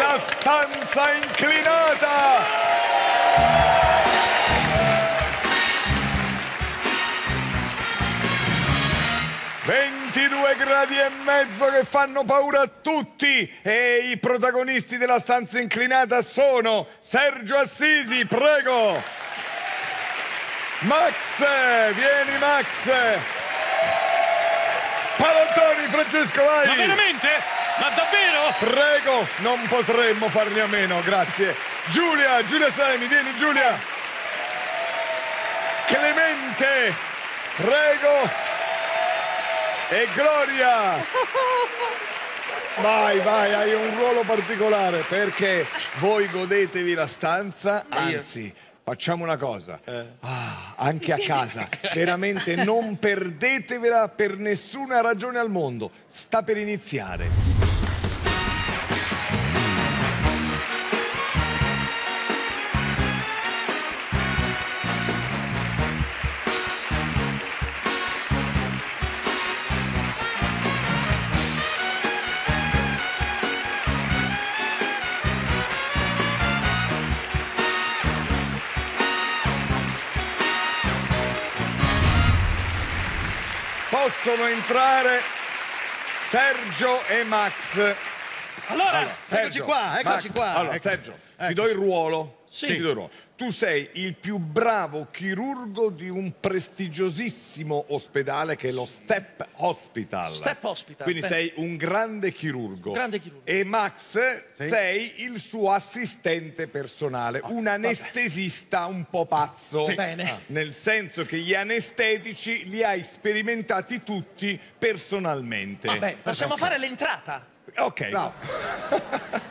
la stanza inclinata. ...22 gradi e mezzo che fanno paura a tutti e i protagonisti della stanza inclinata sono Sergio Assisi, prego! Max, vieni Max! Palantoni, Francesco, vai! Ma veramente? Ma davvero? Prego, non potremmo farne a meno, grazie. Giulia, Giulia Semi, vieni Giulia. Clemente, prego. E Gloria. Vai, vai, hai un ruolo particolare perché voi godetevi la stanza, anzi, facciamo una cosa. Ah, anche a casa, veramente non perdetevela per nessuna ragione al mondo. Sta per iniziare. Possono entrare Sergio e Max. Allora, Sergio, qua, eccoci Max, qua. Allora, Ecco. Sergio, ti do il ruolo. Sì. Ti do il ruolo. Tu sei il più bravo chirurgo di un prestigiosissimo ospedale che è lo Step Hospital. Step Hospital, Quindi bene. sei un grande chirurgo. Grande chirurgo. E Max sei il suo assistente personale, Ah, un anestesista un po' pazzo. Sì. Bene. Ah, Nel senso che gli anestetici li hai sperimentati tutti personalmente. vabbè, possiamo fare l'entrata. Ok.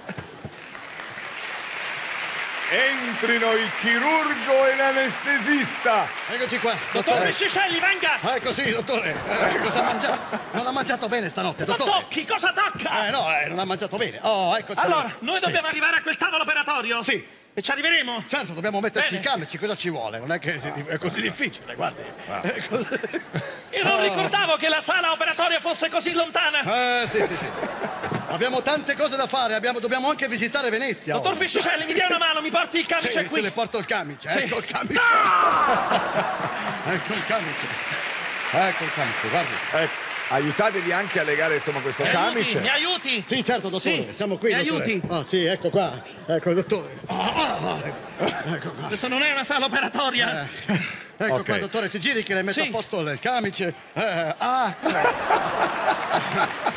Entrino il chirurgo e l'anestesista. Eccoci qua, Dottor dottore. Piscicelli, venga! Ah, Ecco sì, dottore. Eh, cosa ha mangiato? Non ha mangiato bene stanotte, Ma dottore. tocchi, cosa tocca? Eh no, eh, non ha mangiato bene. Oh, eccoci. Allora, noi dobbiamo arrivare a quel tavolo operatorio? Sì. E ci arriveremo? Certo, dobbiamo metterci Bene. i camici, cosa ci vuole? Non è che si- è così difficile, guardi. Eh, cos- Io non ricordavo che la sala operatoria fosse così lontana. Eh, sì, sì, sì. Abbiamo tante cose da fare, abbiamo- dobbiamo anche visitare Venezia. Dottor oh. Piscicelli, mi dia una mano, mi porti il camice Sì, qui. se le porto il camice, Sì. ecco il camice. ecco il camice. Ecco il camice, guardi. Ecco, aiutatevi anche a legare insomma questo Mi aiuti, camice. mi aiuti. Sì, certo, dottore, Sì, siamo qui, mi dottore. aiuti. Ah, sì, ecco qua. Ecco, dottore. Ah, ah, ah, ecco. Ecco qua. Questa non è una sala operatoria. Eh, ecco Ok. qua, dottore, si giri che le metto Sì. a posto il camice. Eh, ah,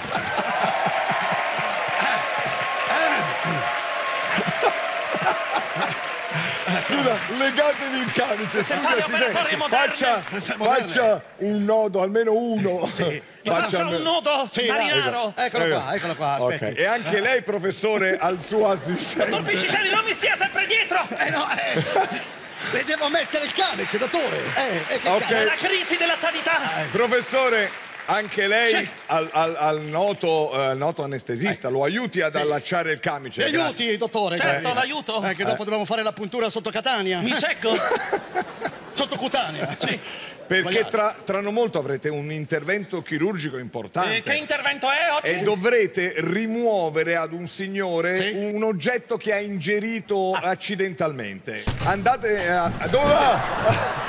Scusa, legatevi il camice. Se scusa, sì, sì. moderne. Faccia, faccia un nodo, almeno uno. Mi faccia un nodo Sì, marinaro. eccolo Eh, qua, eccolo qua, Ok, aspetti. E anche lei, professore, al suo Dottor assistente. Piscicelli, non mi stia sempre dietro. Eh no, eh. Le devo mettere il camice, dottore. Eh, eh, che Ok. È la crisi della sanità. Professore, anche lei Sì. al, al- al noto, eh, noto anestesista lo aiuti ad allacciare il camice. Mi grazie. aiuti, dottore. Certo, Eh, l'aiuto. Eh, che dopo dobbiamo fare la puntura sotto Catania. Mi secco. Sottocutanea. Sì. Perché tra, tra non molto avrete un intervento chirurgico importante. Eh, che intervento è oggi? E dovrete rimuovere ad un signore Sì. un oggetto che ha ingerito accidentalmente. Andate a. a- dove va?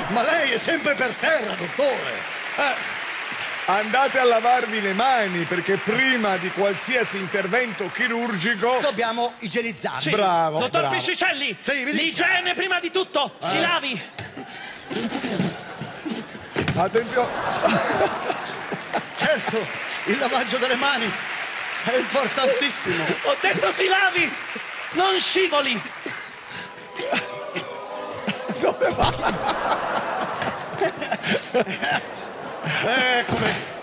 Ma lei è sempre per terra, dottore. Eh, Andate a lavarvi le mani perché prima di qualsiasi intervento chirurgico. dobbiamo igienizzarci. Sì. bravo, Dottor bravo. Piscicelli, Sì, mi dica. l'igiene prima di tutto. Si lavi. Attenzione. Certo, il lavaggio delle mani è importantissimo. Ho detto si lavi. Non scivoli. Eh, come...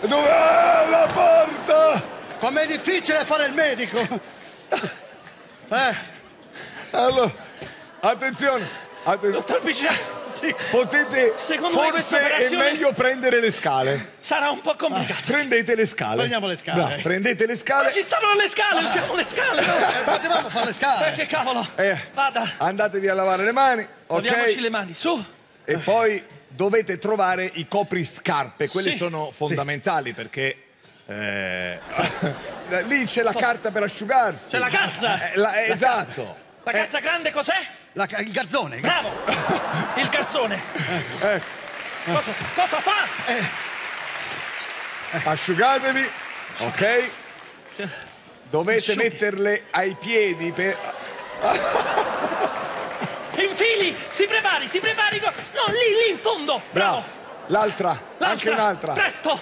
Dove è la porta? Com'è difficile fare il medico. Eh, Allora, attenzione. attenzione. Dottor Piscicelli, sì. Potete. Secondo forse è operazione- meglio prendere le scale. sarà un po' complicato. Prendete le scale. Prendiamo le scale. Bravo, prendete le Ma scale. ci stanno le scale, usiamo le scale. Eh, potevamo fare le Eh, scale. che cavolo. Eh, Vada, Andatevi a lavare le mani. laviamoci Ok. le mani, su. E poi dovete trovare i copriscarpe. Quelle Sì. sono fondamentali perché Eh, lì c'è la carta per asciugarsi. C'è la calza. Eh, la- eh, esatto. La calza grande cos'è? La il garzone. il Bravo! Il calzone. Eh, Cosa, cosa fa? asciugatevi, ok? Dovete asciughi. metterle ai piedi per... Si prepari, si prepari! No, lì, lì in fondo! Bravo. L'altra, anche un'altra. Presto!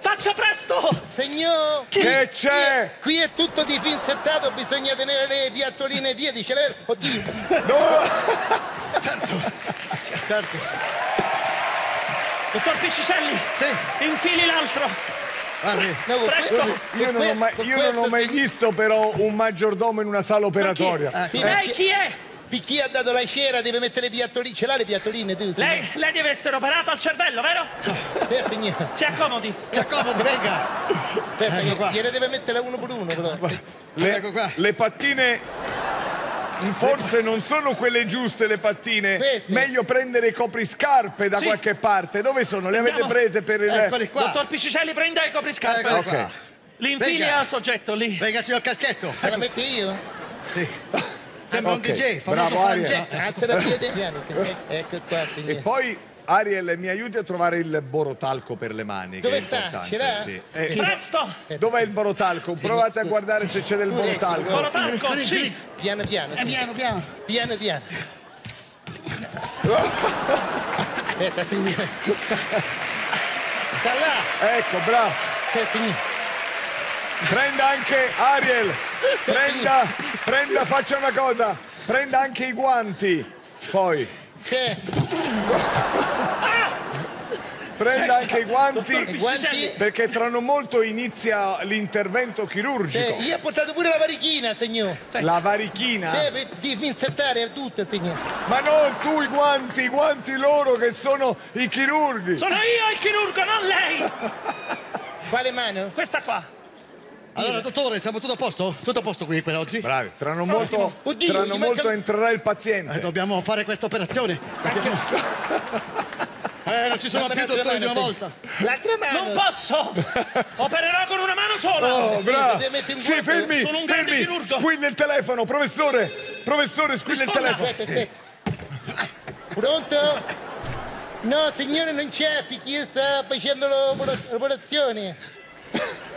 Faccia presto! Signor, Che c'è? qui è tutto dipinzettato, bisogna tenere le piattoline ai piedi. Ce l'hai? Oddio. No! Certo. Dottor Piscicelli, Sì, infili l'altro! guardi. No, Io non ho mai, non ho mai visto però un maggiordomo in una sala operatoria. Ma chi? Sì, Lei chi è? Chi ha dato la cera deve mettere le piattoline. Ce l'ha le piattoline tu? Lei, lei deve essere operato al cervello, vero? Sì, signore. Si accomodi. Si accomodi, venga. Aspetta, Ecco qua. gliene deve mettere uno per uno, però. Le, Ecco qua. le pattine forse non sono quelle giuste le pattine. Queste. Meglio prendere i copriscarpe da Sì. qualche parte. Dove sono? Le avete prese per il Eccoli qua. Dottor Piscicelli, prenda i copriscarpe. Eccoli Ok. qua. Li infili al soggetto lì. Venga, signor Cacchetto. Me la metti io? Sembra un Ok, DJ, famoso bravo, Ariel. frangetta. Piede piano, signore. Ecco qua, E poi Ariel mi aiuti a trovare il borotalco per le mani. che Dove è sta? Ce l'ha? sì. Eh, Presto! dov'è il borotalco? Provate a guardare se c'è del borotalco. ecco, Borotalco, sì! Piano piano, Eh, signore. piano, piano. Piano piano. Aspetta, signore. Sta là. Ecco, bravo. Sì, signore. Prenda anche Ariel. Prenda, prenda, faccia una cosa. Prenda anche i guanti. Poi. Sì. Prenda anche i guanti. Piscicelli. Perché tra non molto inizia l'intervento Sì, chirurgico. io ho portato pure la varichina, signor. La varichina. Sì, per disinsettare tutto, signor. Ma non tu i guanti, i guanti loro che sono i chirurghi. Sono io il chirurgo, non lei! Quale mano? Questa qua. Allora, dottore, siamo tutto a posto? Tutto a posto qui per oggi? Bravi, tra non molto, Oddio, tra non manca- molto entrerà il Eh, paziente. dobbiamo fare questa operazione. Dobbiamo- Eh, non ci sono più dottori di una volta. L'altra mano. Non posso! Opererò con una mano sola! Oh, sì, bravo. Sì, fermi, Sono un fermi. chirurgo. Squilla il telefono, professore. Professore, squilla il telefono. Aspetta, aspetta. Pronto? No, signore, non c'è, perché io sto facendo l'opera- l'operazione.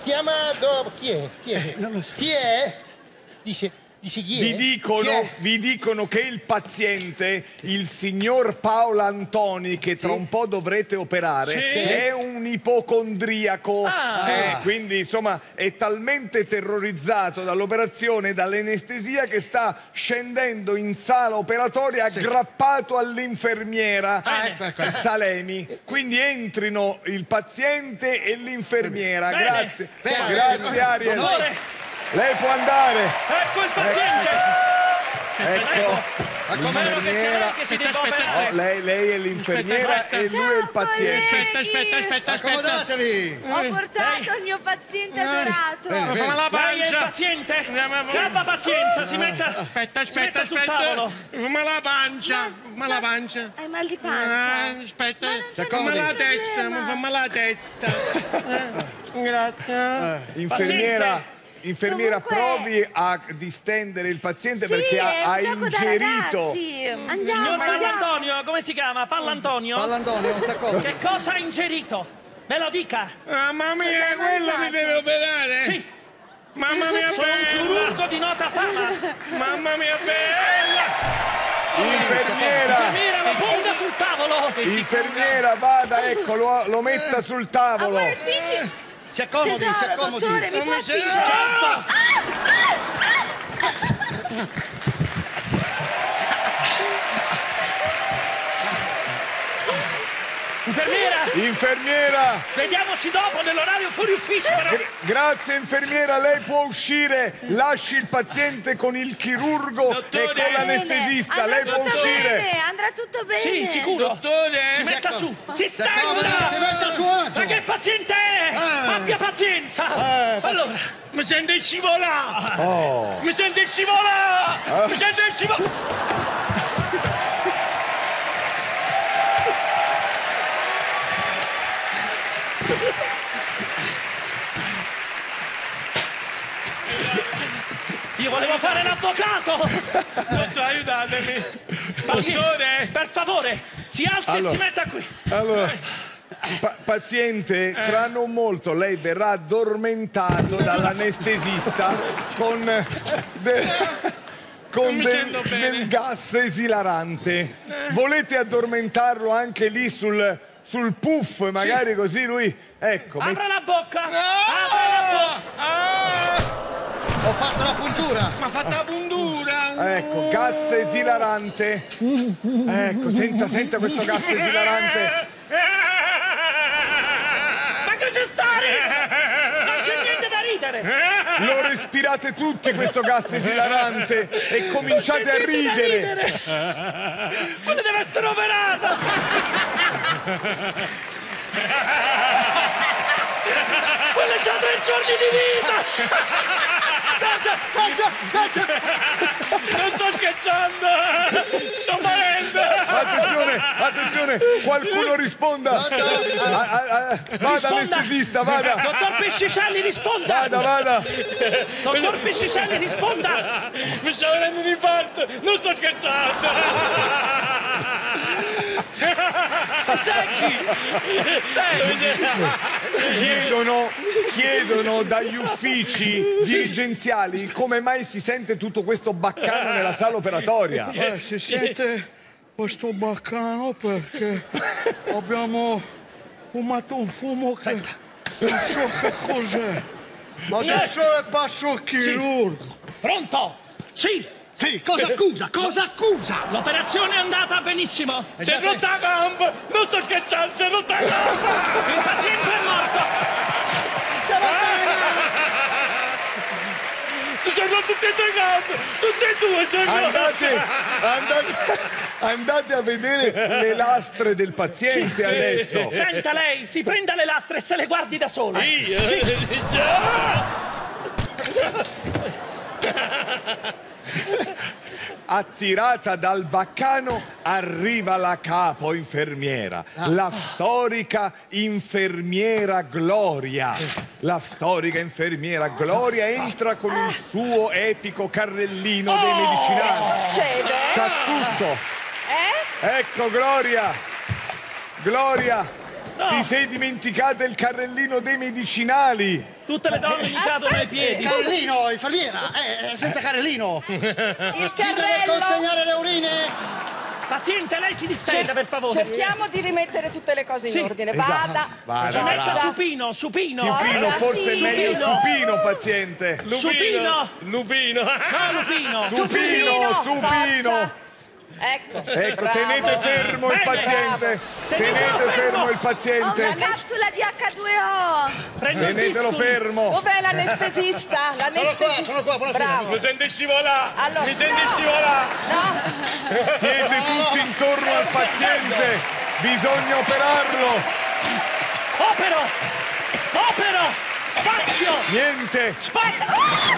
Chiama dopo. Chi è? Chi è? Chi è? Dice, dice chi è? Vi dicono, vi dicono che il paziente, il signor Paolo Antoni, che tra un po' dovrete operare, Sì. è un ipocondriaco. Ah. Eh, quindi, insomma, è talmente terrorizzato dall'operazione e dall'anestesia che sta scendendo in sala operatoria aggrappato all'infermiera Ah, ecco, ecco. Salemi. Quindi entrino il paziente e l'infermiera. Grazie. Bene. Grazie Ariel. Lei può andare. ecco il paziente! Ecco. Sia L'infermiera. lei che si debba Oh, lei, lei è l'infermiera Aspetta, e lui è il paziente. colleghi. Aspetta, aspetta, aspetta. Accomodatevi. Ho portato il mio paziente adorato. bene. La Lei è il pancia. paziente! Andiamo- Che abbia pazienza, si metta... Aspetta, si metta aspetta, sul aspetta. tavolo! Fammi la pancia. Fammi la pancia. Hai mal di Ah, pancia. aspetta. Ma Fammi la testa, problema. fammi la testa. Eh, Grazie. Infermiera, Paziente. Infermiera Comunque- provi a distendere il paziente Sì, perché è ha, ha un gioco da ingerito. ragazzi. Andiamo, Signor andiamo. Pallantonio, come si chiama? Pallantonio? Si accomodi. Che cosa ha ingerito? Me lo dica! Mamma mia, quello mi deve operare? Sì, Mamma mia sono un bella. chirurgo di nota fama! Mamma mia bella. Infermiera, Mira, lo ponga sul tavolo! infermiera, vada, ecco, lo, lo metta sul tavolo. Amore, spingi. Si accomodi, si Tesoro, accomodi. dottore, mi può mi sento. spingere? Certo! Infermiera, Infermiera, vediamoci dopo nell'orario fuori ufficio, però. gra- grazie infermiera, lei può uscire, lasci il paziente con il chirurgo Dottore. e con l'anestesista, lei può tutto uscire. bene, andrà tutto bene. Sì, sicuro. Dottore. Si metta su, si accomodi, si stenda! metta suo agio. Ma che paziente è? Ah. Abbia pazienza! Eh, faccio- Allora, Mi sente scivolare. Oh. Mi sente scivolare. Mi sente scivolare. Volevo fare l'avvocato! Dottore, aiutatemi. Dottore. per favore, si alzi Allora. e si metta qui. Allora, pa- paziente, tra non molto lei verrà addormentato dall'anestesista con, de- con del, del gas esilarante. Volete addormentarlo anche lì sul, sul puff, magari così lui... Ecco, met- Apra la bocca! Apra la bocca! Ah, Ho fatto la puntura. ma fatta la puntura. ecco, gas esilarante. Ecco, senta, senta questo gas esilarante. Ma che c'è stare? Non c'è niente da ridere! Lo respirate tutti questo gas esilarante e cominciate a ridere. Quello deve essere operato! Quello c'ha tre giorni di vita! Non sto scherzando. Sto morendo. Attenzione, attenzione, qualcuno risponda. Vada Risponda. anestesista, vada. Dottor Piscicelli, risponda! Vada, vada. Dottor Piscicelli, risponda! Mi sta venendo un infarto. Non sto scherzando. Si secchi! Dai! Chiedono, chiedono dagli uffici dirigenziali come mai si sente tutto questo baccano nella sala operatoria. Eh, si sente questo baccano perché abbiamo fumato un fumo che non so che cos'è. Adesso è passo il chirurgo. Pronto? Sì! Sì, cosa accusa? Cosa accusa? L'operazione è andata benissimo! Si è rotta la gamba. Non sto scherzando. Si è rotta la gamba. Il paziente è morto! Si sono rotte tutte e due gambe. Tutte e due si sono. Andate, andate, andate a vedere le lastre del paziente adesso. Senta lei, si prenda le lastre e se le guardi da sola! Io? Attirata dal baccano arriva la capo infermiera, la storica infermiera Gloria. La storica infermiera Gloria entra con il suo epico carrellino dei medicinali. Succede? C'ha tutto. Eh? Ecco Gloria. Gloria, No. ti sei dimenticata il carrellino dei medicinali. Tutte le donne gli cadono ai piedi! Carellino, infermiera, eh, senza Carellino. Il Chi deve carrello! consegnare le urine? Paziente, lei si distenda per favore! Cerchiamo di rimettere tutte le cose in Sì, ordine. esatto. Vada. Vada, Ci metta supino, supino! Supino, Ora forse è sì. meglio Supino. supino, paziente. Supino! Lupino. No, lupino! Supino, supino. forza. Ecco. Ecco, bravo. tenete fermo il paziente. Tenete fermo fermo. il Ho una paziente. capsula di H2O. Prendo Tenetelo fermo. Dov'è l'anestesista? Sono qua, L'anestesista. sono qua, buonasera. Bravo. Mi sento scivolare. Allora, Mi sento no. scivolare. No, Siete tutti intorno al paziente. Bisogna operarlo. Opero! Opero! Spazio! Niente. Spazio!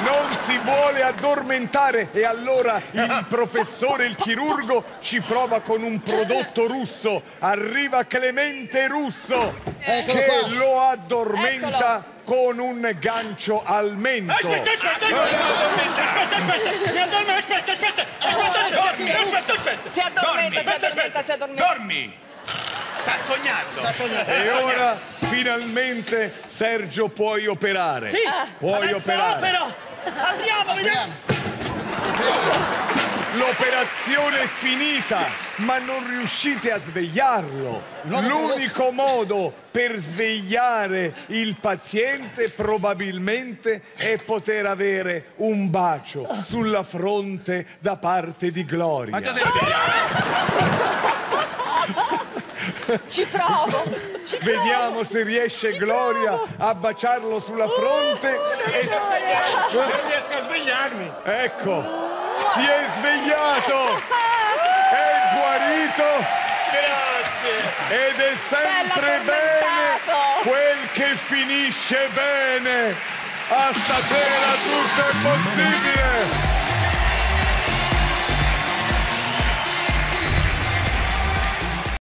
Non si vuole addormentare e allora il professore, il chirurgo, ci prova con un prodotto russo. Arriva Clemente Russo Eccolo che qua. lo addormenta con un gancio al mento. Aspetta, aspetta, aspetta, aspetta, aspetta, mi addormento, aspetta, aspetta, aspetta, aspetta, aspetta, aspetta. si addormenta, si Aspetta, addormenta, aspetta. si addormenta. Dormi. Sta sognando. E ora finalmente Sergio puoi operare. Sì! Puoi Adesso operare. opero! Andiamo, vediamo! L'operazione è finita, ma non riuscite a svegliarlo. L'unico modo per svegliare il paziente probabilmente è poter avere un bacio sulla fronte da parte di Gloria. Ci provo. Ci provo. Vediamo se riesce Gloria a baciarlo sulla fronte e Non riesco a svegliarmi. ecco, si è svegliato, è guarito Grazie. ed è sempre bene quel che finisce bene. A stasera tutto è possibile.